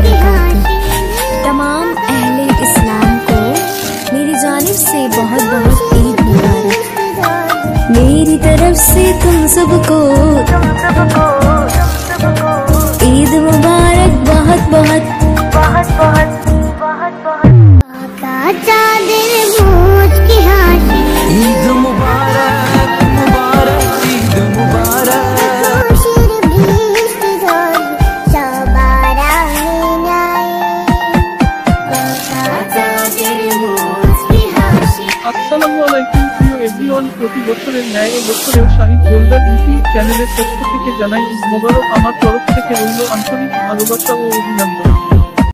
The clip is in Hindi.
बरकातुहू तमाम अहले इस्लाम को मेरी जानब से बहुत बहुत ईद मुबारक। मेरी तरफ़ से तुम सबको আসসালামু আলাইকুম, প্রিয় এভরিওয়ান। প্রতি বছরের ন্যায় এবছরেও শাহিদ জোলদার ইউটিউব চ্যানেলের পক্ষ থেকে জানাই মোবারক আমার তরফ থেকে রইল আন্তরিক ভালোবাসা ও অভিনন্দন।